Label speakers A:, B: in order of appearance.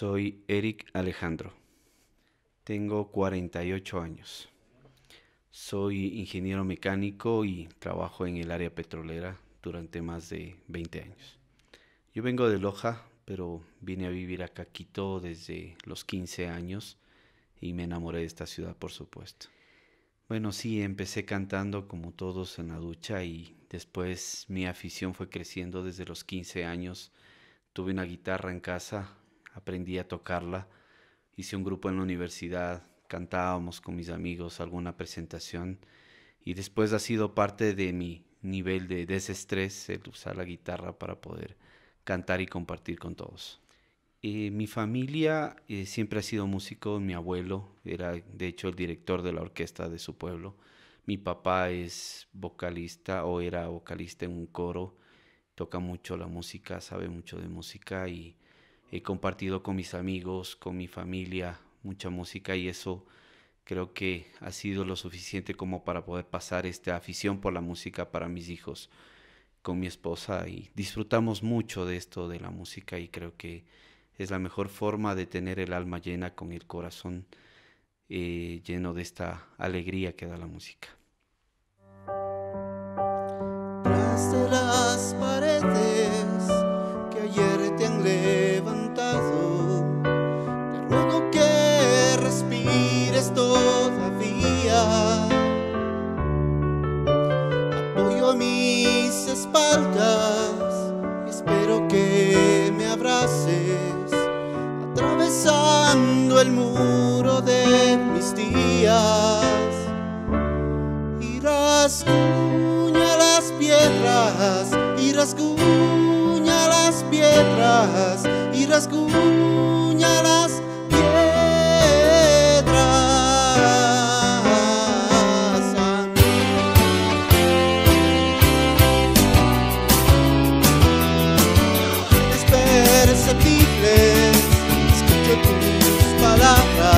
A: Eric Alejandro. Tengo 48 años. Soy ingeniero mecánico y trabajo en el área petrolera durante más de 20 años. Yo vengo de Loja, pero vine a vivir acá a Quito desde los 15 años y me enamoré de esta ciudad, por supuesto. Bueno, sí, empecé cantando como todos en la ducha y después mi afición fue creciendo desde los 15 años. Tuve una guitarra en casa, aprendí a tocarla, hice un grupo en la universidad, cantábamos con mis amigos alguna presentación y después ha sido parte de mi nivel de desestrés el usar la guitarra para poder cantar y compartir con todos. Eh, mi familia eh, siempre ha sido músico, mi abuelo era de hecho el director de la orquesta de su pueblo, mi papá es vocalista o era vocalista en un coro, toca mucho la música, sabe mucho de música y he compartido con mis amigos, con mi familia, mucha música y eso creo que ha sido lo suficiente como para poder pasar esta afición por la música para mis hijos con mi esposa y disfrutamos mucho de esto de la música y creo que es la mejor forma de tener el alma llena con el corazón eh, lleno de esta alegría que da la música.
B: Espero que me abraces atravesando el muro de mis días. Y rasguña las piedras y rasguña las piedras y rasguña de tus palabras.